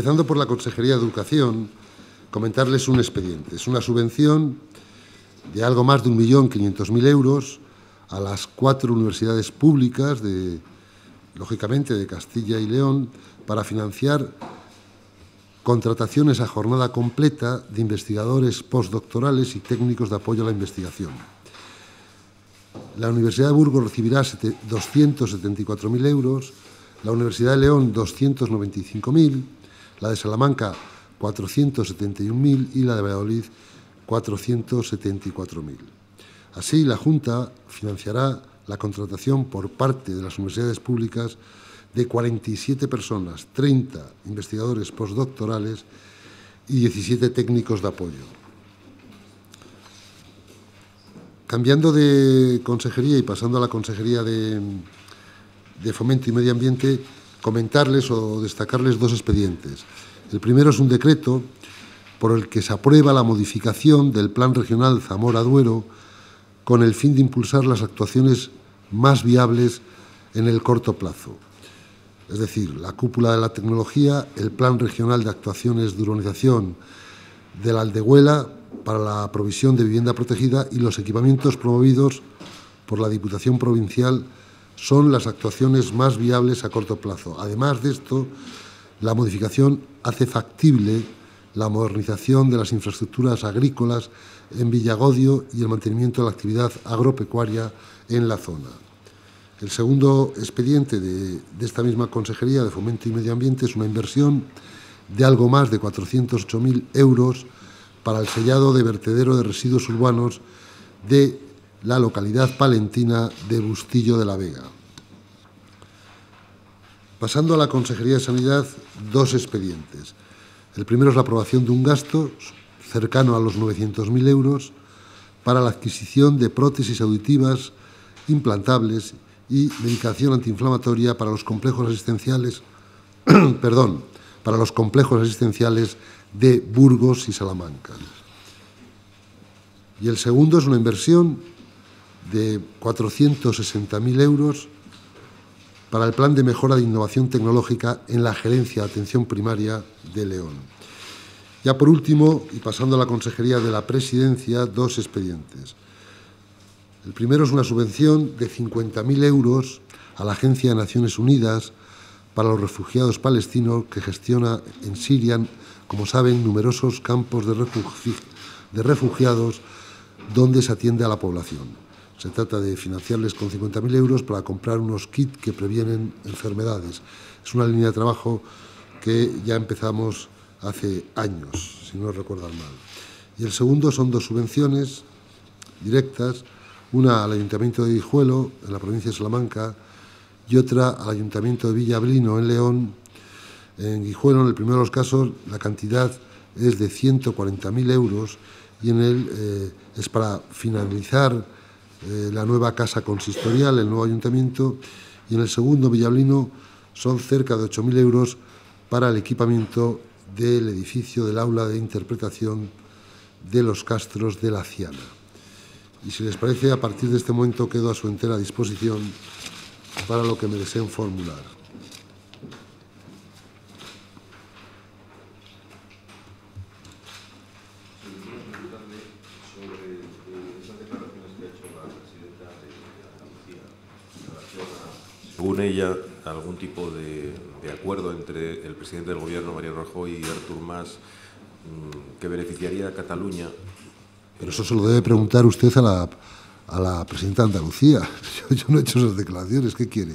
Empezando por la Consejería de Educación, comentarles un expediente. Es una subvención de algo más de 1.500.000 euros a las cuatro universidades públicas, de, lógicamente de Castilla y León, para financiar contrataciones a jornada completa de investigadores postdoctorales y técnicos de apoyo a la investigación. La Universidad de Burgos recibirá 274.000 euros, la Universidad de León 295.000, la de Salamanca 471.000 y la de Valladolid 474.000. Así, la Junta financiará la contratación por parte de las universidades públicas de 47 personas, 30 investigadores postdoctorales y 17 técnicos de apoyo. Cambiando de consejería y pasando a la consejería de, de Fomento y Medio Ambiente, comentarles o destacarles dos expedientes. El primero es un decreto por el que se aprueba la modificación del Plan Regional Zamora-Duero con el fin de impulsar las actuaciones más viables en el corto plazo. Es decir, la cúpula de la tecnología, el Plan Regional de Actuaciones de Urbanización de la Aldehuela para la provisión de vivienda protegida y los equipamientos promovidos por la Diputación Provincial son las actuaciones más viables a corto plazo. Además de esto, la modificación hace factible la modernización de las infraestructuras agrícolas en Villagodio y el mantenimiento de la actividad agropecuaria en la zona. El segundo expediente de, esta misma Consejería de Fomento y Medio Ambiente es una inversión de algo más de 408.000 euros para el sellado de vertedero de residuos urbanos de la localidad palentina de Bustillo de la Vega. Pasando a la Consejería de Sanidad, dos expedientes. El primero es la aprobación de un gasto cercano a los 900.000 euros para la adquisición de prótesis auditivas implantables y medicación antiinflamatoria para los complejos asistenciales, perdón, para los complejos asistenciales de Burgos y Salamanca. Y el segundo es una inversión de 460.000 euros para el Plan de Mejora de Innovación Tecnológica en la Gerencia de Atención Primaria de León. Ya por último, y pasando a la Consejería de la Presidencia, dos expedientes. El primero es una subvención de 50.000 euros a la Agencia de Naciones Unidas para los refugiados palestinos que gestiona en Siria, como saben, numerosos campos de, refugiados donde se atiende a la población. Se trata de financiarles con 50.000 euros para comprar unos kits que previenen enfermedades. Es una línea de trabajo que ya empezamos hace años, si no recuerdan mal. Y el segundo son dos subvenciones directas, una al Ayuntamiento de Guijuelo, en la provincia de Salamanca, y otra al Ayuntamiento de Villablino, en León. En Guijuelo, en el primero de los casos, la cantidad es de 140.000 euros y en él eh, es para finalizar eh, la nueva casa consistorial, el nuevo ayuntamiento, y en el segundo, Villablino, son cerca de 8.000 euros para el equipamiento del edificio del aula de interpretación de los castros de la Ciana. Y si les parece, a partir de este momento quedo a su entera disposición para lo que me deseen formular. Según ella, algún tipo de, acuerdo entre el presidente del Gobierno, María Rajoy, y Artur Mas, mm, que beneficiaría a Cataluña. Pero eso se lo debe preguntar usted a la, a la presidenta de Andalucía. Yo, no he hecho esas declaraciones. ¿Qué quiere?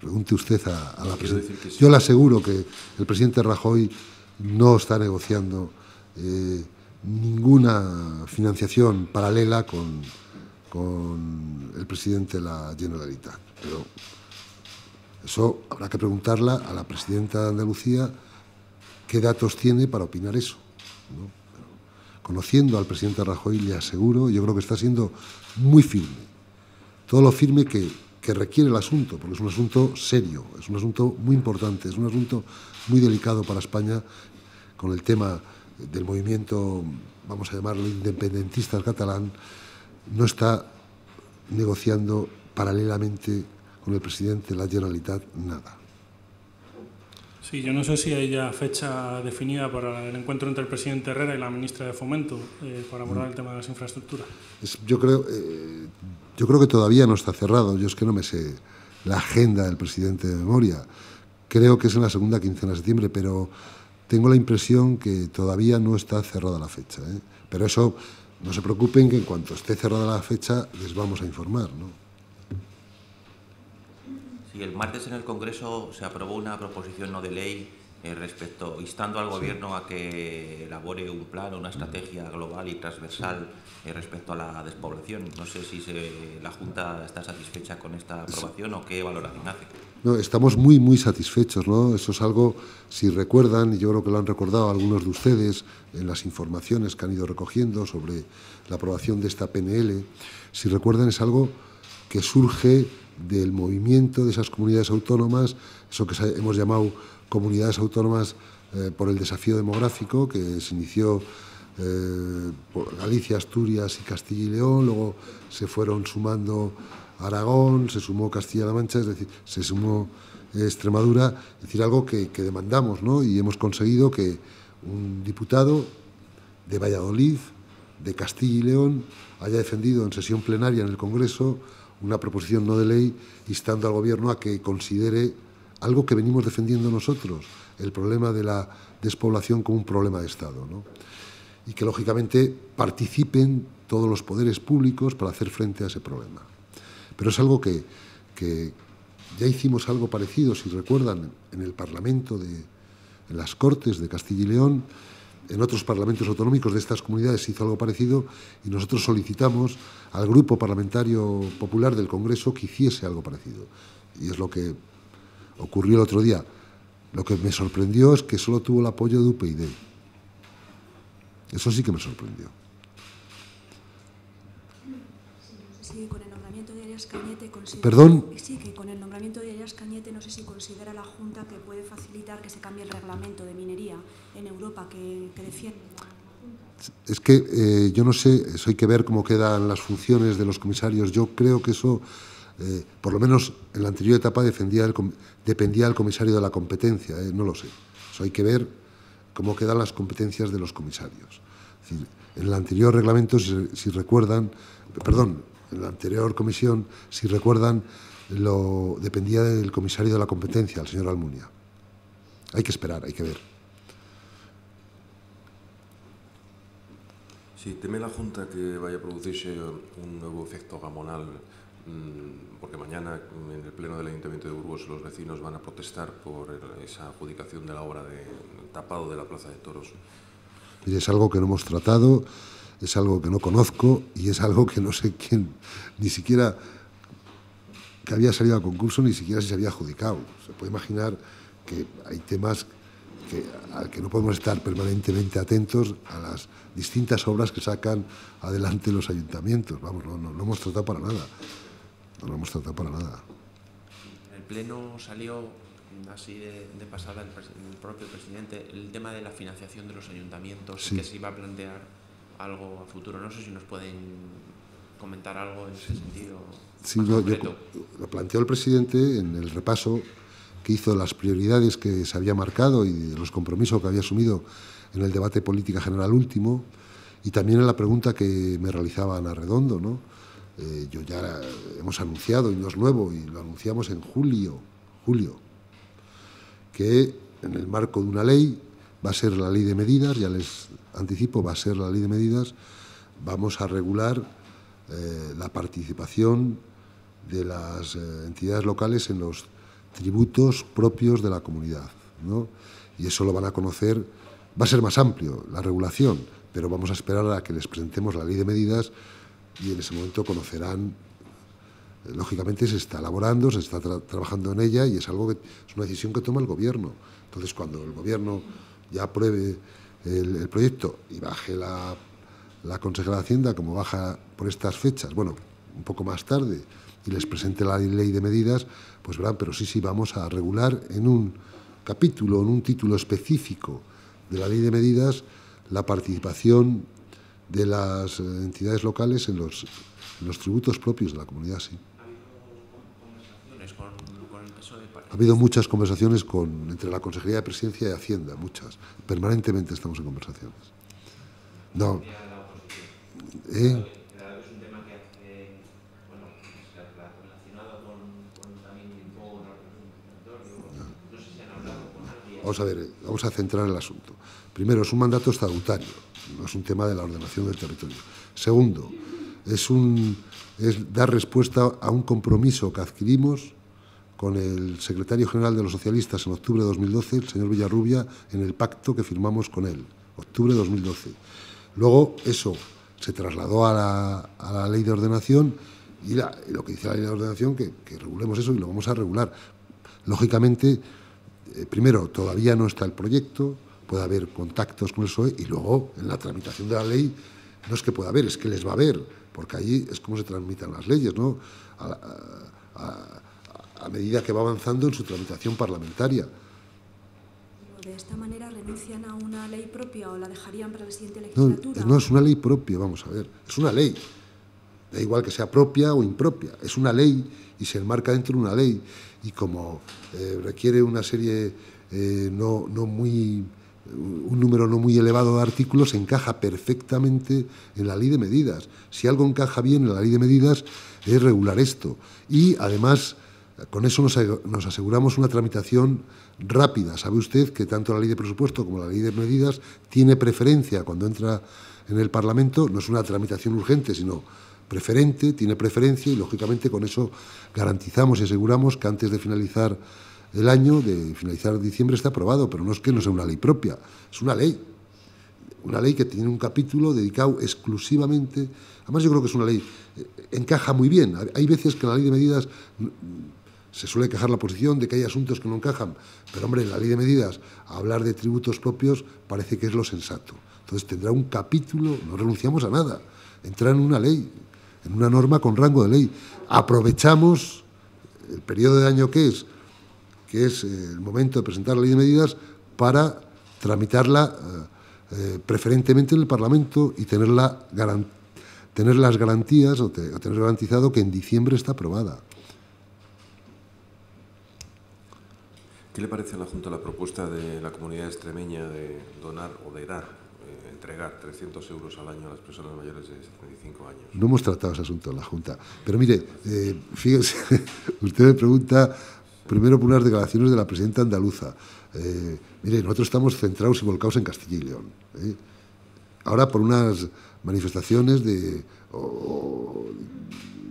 Pregunte usted a, la presidenta. Yo le aseguro que el presidente Rajoy no está negociando eh, ninguna financiación paralela con, con el presidente de la Generalitat. Pero eso habrá que preguntarla a la presidenta de Andalucía qué datos tiene para opinar eso. Conociendo al presidente Rajoy, le aseguro, yo creo que está siendo muy firme. Todo lo firme que, que requiere el asunto, porque es un asunto serio, es un asunto muy importante, es un asunto muy delicado para España con el tema del movimiento, vamos a llamarlo independentista catalán, no está negociando paralelamente con el presidente de la Generalitat nada. Sí, yo no sé si hay ya fecha definida para el encuentro entre el presidente Herrera y la ministra de Fomento eh, para abordar el tema de las infraestructuras. yo, creo, eh, yo creo que todavía no está cerrado. Yo es que no me sé la agenda del presidente de memoria. Creo que es en la segunda quincena de septiembre, pero tengo la impresión que todavía no está cerrada la fecha. ¿eh? Pero eso, no se preocupen que en cuanto esté cerrada la fecha les vamos a informar. ¿no? Sí, el martes en el Congreso se aprobó una proposición no de ley eh, respecto, instando al Gobierno a que elabore un plan, una estrategia global y transversal eh, respecto a la despoblación. No sé si la Junta está satisfecha con esta aprobación o qué valoración hace. No, estamos muy, muy satisfechos. ¿no? Eso es algo, si recuerdan, y yo creo que lo han recordado algunos de ustedes en las informaciones que han ido recogiendo sobre la aprobación de esta PNL, si recuerdan, es algo que surge del movimiento de esas comunidades autónomas, eso que hemos llamado comunidades autónomas eh, por el desafío demográfico, que se inició eh, por Galicia, Asturias y Castilla y León, luego se fueron sumando Aragón, se sumó Castilla-La Mancha, es decir, se sumó Extremadura, es decir, algo que, demandamos, ¿no? Y hemos conseguido que un diputado de Valladolid, de Castilla y León, haya defendido en sesión plenaria en el Congreso una proposición no de ley instando al Gobierno a que considere algo que venimos defendiendo nosotros, el problema de la despoblación como un problema de Estado. ¿no? Y que, lógicamente, participen todos los poderes públicos para hacer frente a ese problema. Pero es algo que, ya hicimos algo parecido, si recuerdan, en el Parlamento, de, en las Cortes de Castilla y León, en otros parlamentos autonómicos de estas comunidades se hizo algo parecido y nosotros solicitamos al Grupo Parlamentario Popular del Congreso que hiciese algo parecido. Y es lo que ocurrió el otro día. Lo que me sorprendió es que solo tuvo el apoyo de UPyD. Eso sí que me sorprendió. Perdón. Sí, que con el nombramiento de Arias Cañete no sé si considera la Junta que puede facilitar que se cambie el reglamento de minería en Europa que, defiende. Es que eh, yo no sé, eso hay que ver cómo quedan las funciones de los comisarios. Yo creo que eso, eh, por lo menos en la anterior etapa, defendía dependía del comisario de la competencia. Eh, no lo sé. Eso hay que ver cómo quedan las competencias de los comisarios. en el anterior reglamento, si recuerdan, perdón, en la anterior comisión, si recuerdan, lo dependía del comisario de la competencia, el señor Almunia. Hay que esperar, hay que ver. Si teme la Junta que vaya a producirse un nuevo efecto gamonal, mm, porque mañana en el Pleno del Ayuntamiento de Burgos los vecinos van a protestar por esa adjudicación de la obra de tapado de la Plaza de Toros. es algo que no hemos tratado es algo que no conozco y es algo que no sé quién, ni siquiera que había salido a concurso, ni siquiera si se había adjudicado. Se puede imaginar que hay temas que, al que no podemos estar permanentemente atentos a las distintas obras que sacan adelante los ayuntamientos. Vamos, no, no, hemos tratado para nada. No lo hemos tratado para nada. En el Pleno salió así de, pasada el, propio presidente el tema de la financiación de los ayuntamientos que se iba a plantear algo a futuro. No sé si nos pueden comentar algo en ese sentido. Sí, lo planteó el presidente en el repaso que hizo las prioridades que se había marcado y de los compromisos que había asumido en el debate política general último y también en la pregunta que me realizaba Ana Redondo. ¿no? Eh, yo ya hemos anunciado, y no es nuevo, y lo anunciamos en julio, julio, que en el marco de una ley va a ser la ley de medidas, ya les anticipo, va a ser la ley de medidas, vamos a regular eh, la participación de las eh, entidades locales en los tributos propios de la comunidad. Y eso lo van a conocer, va a ser más amplio la regulación, pero vamos a esperar a que les presentemos la ley de medidas y en ese momento conocerán eh, lógicamente se está elaborando, se está trabajando en ella y es algo que es una decisión que toma el gobierno. Entonces, cuando el gobierno ya apruebe el, proyecto y baje la, la consejera de Hacienda, como baja por estas fechas, bueno, un poco más tarde, y les presente la ley de medidas, pues verán, pero sí, sí, vamos a regular en un capítulo, en un título específico de la ley de medidas, la participación de las eh, entidades locales en los, tributos propios de la comunidad, sí. Ha habido muchas conversaciones con, entre la Consejería de Presidencia y Hacienda, muchas. Permanentemente estamos en conversaciones. No. ¿Eh? Vamos a ver, vamos a centrar el asunto. Primero, es un mandato estatutario, no es un tema de la ordenación del territorio. Segundo, es, un, es dar respuesta a un compromiso que adquirimos con el secretario general de los socialistas en octubre de 2012, el señor Villarrubia, en el pacto que firmamos con él, octubre de 2012. Luego eso se trasladó a la, a la ley de ordenación y, lo que dice la ley de ordenación, que, que regulemos eso y lo vamos a regular. Lógicamente, eh, primero, todavía no está el proyecto, puede haber contactos con el PSOE y luego, en la tramitación de la ley, no es que pueda haber, es que les va a haber, porque allí es como se tramitan las leyes, ¿no? A, medida que va avanzando en su tramitación parlamentaria. ¿De esta manera renuncian a una ley propia o la dejarían para la siguiente legislatura? No, no es una ley propia, vamos a ver, es una ley. Da igual que sea propia o impropia, es una ley y se enmarca dentro de una ley y como eh, requiere una serie eh, no, no muy un número no muy elevado de artículos encaja perfectamente en la ley de medidas. Si algo encaja bien en la ley de medidas es regular esto. Y además, con eso nos, nos, aseguramos una tramitación rápida. Sabe usted que tanto la ley de presupuesto como la ley de medidas tiene preferencia cuando entra en el Parlamento. No es una tramitación urgente, sino preferente, tiene preferencia y lógicamente con eso garantizamos y aseguramos que antes de finalizar el año, de finalizar diciembre, está aprobado, pero no es que no sea una ley propia, es una ley. Una ley que tiene un capítulo dedicado exclusivamente, además yo creo que es una ley, eh, encaja muy bien. Hay veces que en la ley de medidas mm, se suele quejar la posición de que hay asuntos que no encajan, pero hombre, en la ley de medidas hablar de tributos propios parece que es lo sensato. Entonces tendrá un capítulo, no renunciamos a nada, entra en una ley, en una norma con rango de ley. Aprovechamos el periodo de año que es, que es eh, el momento de presentar la ley de medidas, para tramitarla eh, eh, preferentemente en el Parlamento y tenerla tener las garantías o, tener garantizado que en diciembre está aprobada. ¿Qué le parece a la Junta la propuesta de la comunidad extremeña de donar o de dar entregar 300 euros al año a las personas mayores de 75 años. No hemos tratado ese asunto en la Junta. Pero mire, eh, usted me pregunta primero por unas declaraciones de la presidenta andaluza. Eh, mire, nosotros estamos centrados y volcados en Castilla y León. ¿eh? Ahora por unas manifestaciones de,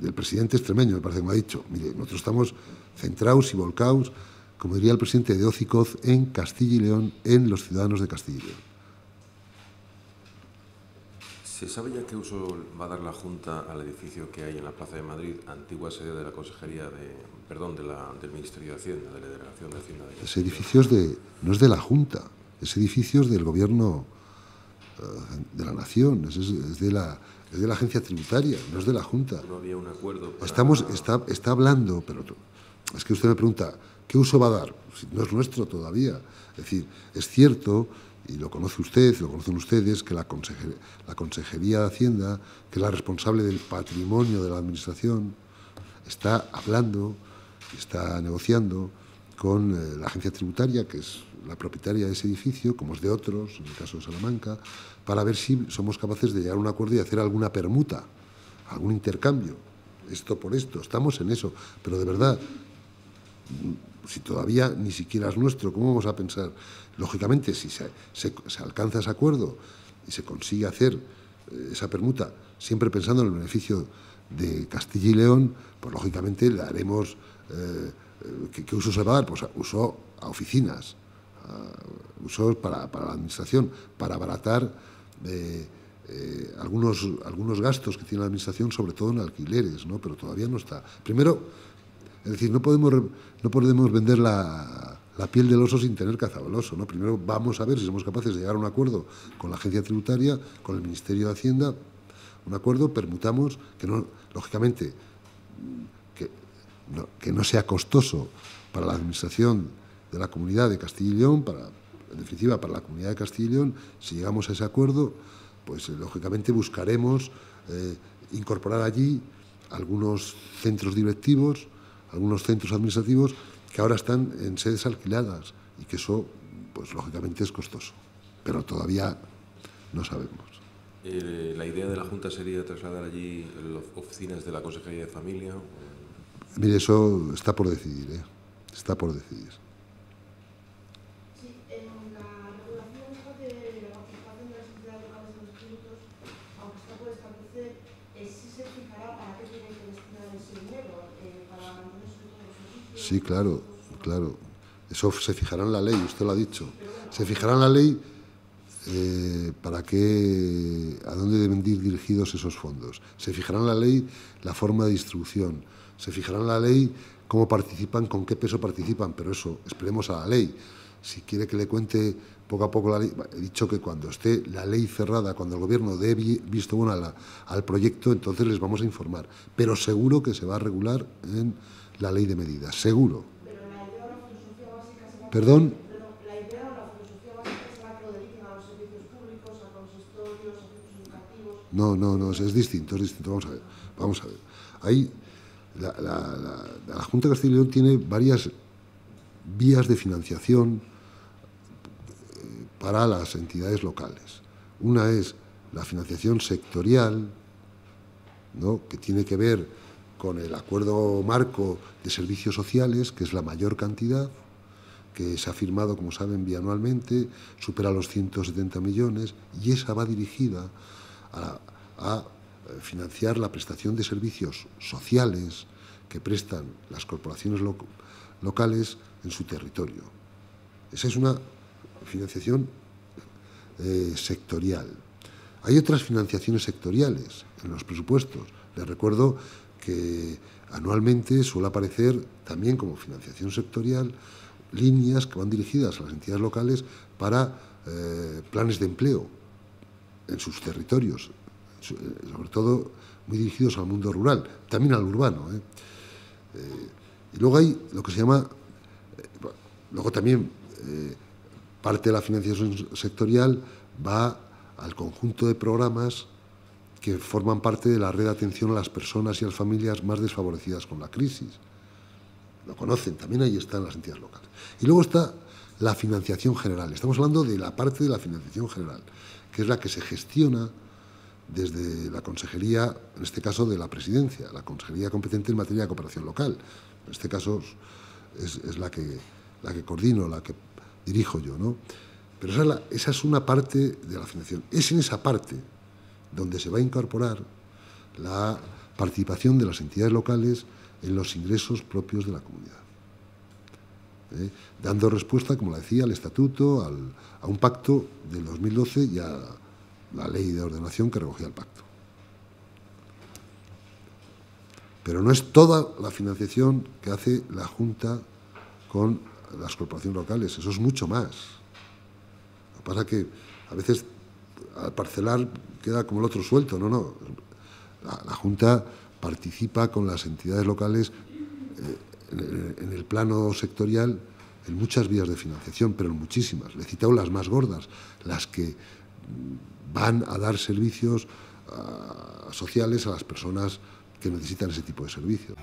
del presidente extremeño, me parece que me ha dicho. Mire, nosotros estamos centrados y volcados, como diría el presidente de Ocicoz, en Castilla y León, en los ciudadanos de Castilla y León. ¿Se sabe ya qué uso va a dar la Junta al edificio que hay en la Plaza de Madrid, antigua sede de la Consejería de, perdón, del Ministerio de Hacienda, de la Delegación de Hacienda? De ese edificio es de, no es de la Junta, ese edificio es del Gobierno eh, de la Nación, es, de la, de la agencia tributaria, no es de la Junta. No había un acuerdo. Estamos, está, está hablando, pero es que usted me pregunta, ¿qué uso va a dar? No es nuestro todavía. Es decir, es cierto y lo conoce usted, lo conocen ustedes, que la, Consejería de Hacienda, que es la responsable del patrimonio de la Administración, está hablando, está negociando con eh, la agencia tributaria, que es la propietaria de ese edificio, como es de otros, en el caso de Salamanca, para ver si somos capaces de llegar a un acuerdo y hacer alguna permuta, algún intercambio, esto por esto. Estamos en eso, pero de verdad, si todavía ni siquiera es nuestro, ¿cómo vamos a pensar? Lógicamente, si se, alcanza ese acuerdo y se consigue hacer eh, esa permuta, siempre pensando en el beneficio de Castilla y León, pues lógicamente le haremos... Eh, eh, ¿qué, uso se va a dar? Pues uso a oficinas, uso para, la administración, para abaratar algunos, algunos gastos que tiene la administración, sobre todo en alquileres, ¿no? pero todavía no está. Primero, es decir, no podemos, no podemos vender la, piel del oso sin tener cazado el oso. ¿no? Primero vamos a ver si somos capaces de llegar a un acuerdo con la agencia tributaria, con el Ministerio de Hacienda, un acuerdo, permutamos, que no, lógicamente, que no, que no sea costoso para la administración de la comunidad de Castilla y León, para, en definitiva para la comunidad de Castilla y León, si llegamos a ese acuerdo, pues eh, lógicamente buscaremos eh, incorporar allí algunos centros directivos, algunos centros administrativos que ahora están en sedes alquiladas y que eso, pues lógicamente es costoso, pero todavía no sabemos. Eh, ¿La idea de la Junta sería trasladar allí las oficinas de la Consejería de Familia? Mire, eso está por decidir, ¿eh? está por decidir. Sí, en la regulación de la participación de las entidades locales en los tributos, aunque está por establecer, eh, sí se fijará para qué tienen que destinar ese dinero, eh, para mantener sobre todo los servicios. Sí, claro, claro. Eso se fijará en la ley, usted lo ha dicho. Se fijará en la ley eh, para qué, a dónde deben ir dirigidos esos fondos. Se fijará en la ley la forma de distribución. Se fijará en la ley cómo participan, con qué peso participan, pero eso, esperemos a la ley. Si quiere que le cuente poco a poco la ley, he dicho que cuando esté la ley cerrada, cuando el gobierno dé visto bueno al proyecto, entonces les vamos a informar. Pero seguro que se va a regular en la ley de medidas, seguro. Pero la idea o la filosofía básica Perdón, la idea o la filosofía básica será que lo dediquen a los servicios públicos, a consistorios, a centros educativos. no, no, no, es distinto, es distinto. Vamos a ver, vamos a ver. Ahí la, la- la- la Junta de Castilla y León tiene varias vías de financiación eh, para las entidades locales. Una es la financiación sectorial, ¿no? que tiene que ver con el acuerdo marco de servicios sociales, que es la mayor cantidad, que se ha firmado, como saben, bianualmente, supera los 170 millones, y esa va dirigida a, eh, financiar la prestación de servicios sociales que prestan las corporaciones lo- locales en su territorio. Esa es una financiación eh, sectorial. Hay otras financiaciones sectoriales en los presupuestos. Les recuerdo que anualmente suele aparecer también como financiación sectorial líneas que van dirigidas a las entidades locales para eh, planes de empleo en sus territorios, eh, sobre todo muy dirigidos al mundo rural, también al urbano. ¿eh? Y luego hay lo que se llama, luego también parte de la financiación sectorial va al conjunto de programas que forman parte de la red de atención a las personas y a las familias más desfavorecidas con la crisis. Lo conocen, también ahí están las entidades locales. Y luego está la financiación general. Estamos hablando de la parte de la financiación general, que es la que se gestiona desde la consejería, en este caso de la presidencia, la consejería competente en materia de cooperación local. En este caso es, la, que, la que coordino, la que dirijo yo, ¿no? Pero esa es, esa es una parte de la financiación. Es en esa parte donde se va a incorporar la participación de las entidades locales en los ingresos propios de la comunidad. ¿eh? Dando respuesta, como la decía, al estatuto, al- a un pacto del 2012 y a la ley de ordenación que recogía el pacto. Pero no es toda la financiación que hace la Junta con las corporaciones locales, eso es mucho más. Lo que pasa es que a veces al parcelar queda como el otro suelto, no, no. La, Junta participa con las entidades locales eh, en, el- plano sectorial en muchas vías de financiación, pero en muchísimas. Le he citado las más gordas, las que van a dar servicios sociales a las personas que necesitan ese tipo de servicios.